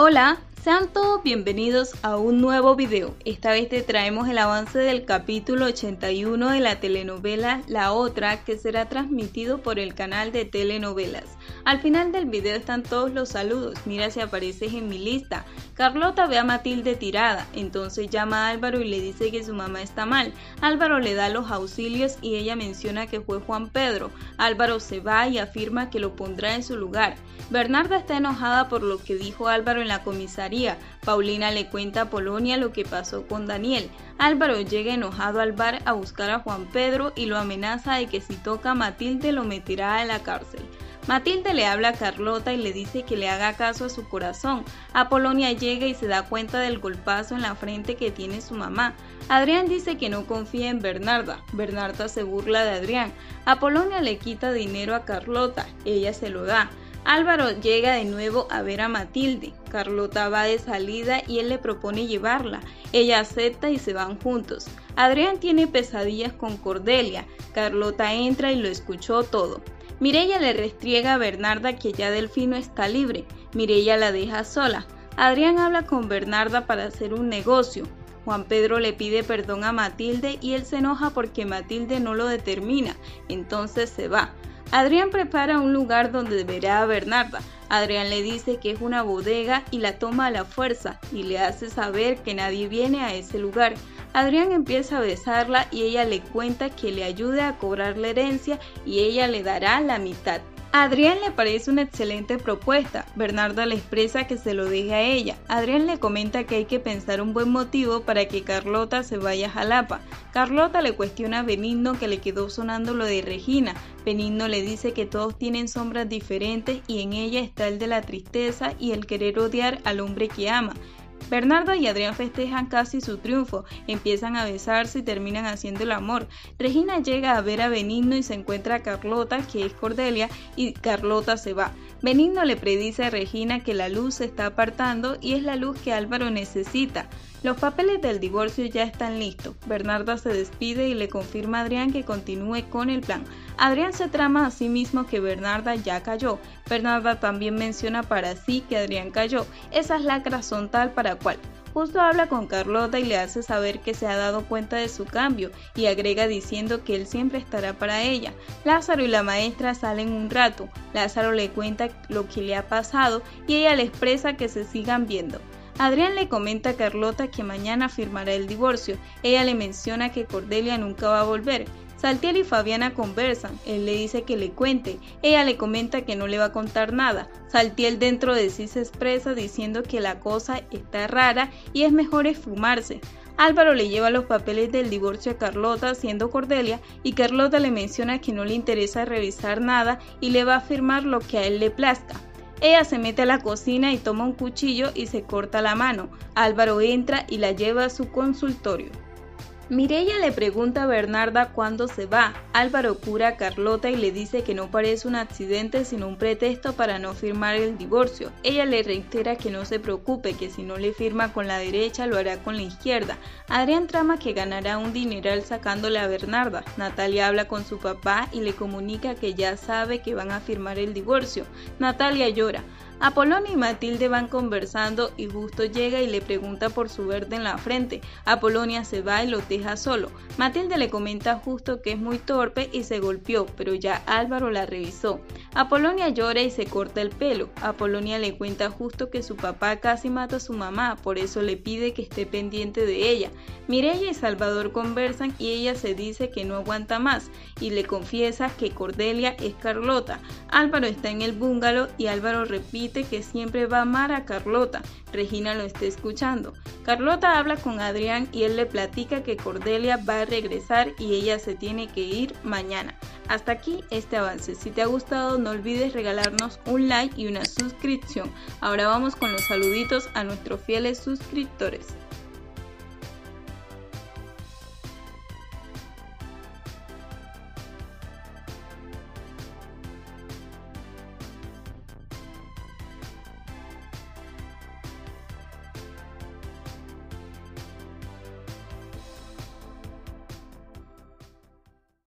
Hola, sean todos bienvenidos a un nuevo video. Esta vez te traemos el avance del capítulo 81 de la telenovela La Otra que será transmitido por el canal de telenovelas. Al final del video están todos los saludos, mira si apareces en mi lista. Carlota ve a Matilde tirada, entonces llama a Álvaro y le dice que su mamá está mal. Álvaro le da los auxilios y ella menciona que fue Juan Pedro. Álvaro se va y afirma que lo pondrá en su lugar. Bernarda está enojada por lo que dijo Álvaro en la comisaría. Paulina le cuenta a Polonia lo que pasó con Daniel. Álvaro llega enojado al bar a buscar a Juan Pedro y lo amenaza de que si toca a Matilde lo meterá a la cárcel. Matilde le habla a Carlota y le dice que le haga caso a su corazón. Apolonia llega y se da cuenta del golpazo en la frente que tiene su mamá. Adrián dice que no confía en Bernarda. Bernarda se burla de Adrián. Apolonia le quita dinero a Carlota. Ella se lo da. Álvaro llega de nuevo a ver a Matilde. Carlota va de salida y él le propone llevarla. Ella acepta y se van juntos. Adrián tiene pesadillas con Cordelia. Carlota entra y lo escuchó todo. Mirella le restriega a Bernarda que ya Delfino está libre. Mirella la deja sola. Adrián habla con Bernarda para hacer un negocio. Juan Pedro le pide perdón a Matilde y él se enoja porque Matilde no lo determina, entonces se va. Adrián prepara un lugar donde verá a Bernarda. Adrián le dice que es una bodega y la toma a la fuerza y le hace saber que nadie viene a ese lugar. Adrián empieza a besarla y ella le cuenta que le ayude a cobrar la herencia y ella le dará la mitad. A Adrián le parece una excelente propuesta. Bernarda le expresa que se lo deje a ella. Adrián le comenta que hay que pensar un buen motivo para que Carlota se vaya a Jalapa. Carlota le cuestiona a Benigno que le quedó sonando lo de Regina. Benigno le dice que todos tienen sombras diferentes y en ella está el de la tristeza y el querer odiar al hombre que ama. Bernarda y Adrián festejan casi su triunfo, empiezan a besarse y terminan haciendo el amor. Regina llega a ver a Benigno y se encuentra a Carlota, que es Cordelia, y Carlota se va. Benigno le predice a Regina que la luz se está apartando y es la luz que Álvaro necesita. Los papeles del divorcio ya están listos. Bernarda se despide y le confirma a Adrián que continúe con el plan. Adrián se trama a sí mismo que Bernarda ya cayó. Bernarda también menciona para sí que Adrián cayó. Esa es la razón tal para cual. Justo habla con Carlota y le hace saber que se ha dado cuenta de su cambio y agrega diciendo que él siempre estará para ella. Lázaro y la maestra salen un rato. Lázaro le cuenta lo que le ha pasado y ella le expresa que se sigan viendo. Adrián le comenta a Carlota que mañana firmará el divorcio. Ella le menciona que Cordelia nunca va a volver. Saltiel y Fabiana conversan, él le dice que le cuente, ella le comenta que no le va a contar nada. Saltiel dentro de sí se expresa diciendo que la cosa está rara y es mejor esfumarse. Álvaro le lleva los papeles del divorcio a Carlota, siendo Cordelia, y Carlota le menciona que no le interesa revisar nada y le va a firmar lo que a él le plazca. Ella se mete a la cocina y toma un cuchillo y se corta la mano. Álvaro entra y la lleva a su consultorio. Mirella le pregunta a Bernarda cuándo se va. Álvaro cura a Carlota y le dice que no parece un accidente sino un pretexto para no firmar el divorcio. Ella le reitera que no se preocupe, que si no le firma con la derecha lo hará con la izquierda. Adrián trama que ganará un dineral sacándole a Bernarda. Natalia habla con su papá y le comunica que ya sabe que van a firmar el divorcio. Natalia llora. Apolonia y Matilde van conversando y justo llega y le pregunta por su verde en la frente. Apolonia se va y lo deja solo. Matilde le comenta justo que es muy torpe y se golpeó, pero ya Álvaro la revisó. Apolonia llora y se corta el pelo. Apolonia le cuenta justo que su papá casi mata a su mamá, por eso le pide que esté pendiente de ella. Mireya y Salvador conversan y ella se dice que no aguanta más y le confiesa que Cordelia es Carlota. Álvaro está en el bungalow y Álvaro que siempre va a amar a Carlota. Regina lo está escuchando. Carlota habla con Adrián y él le platica que Cordelia va a regresar y ella se tiene que ir mañana. Hasta aquí este avance. Si te ha gustado no olvides regalarnos un like y una suscripción. Ahora vamos con los saluditos a nuestros fieles suscriptores.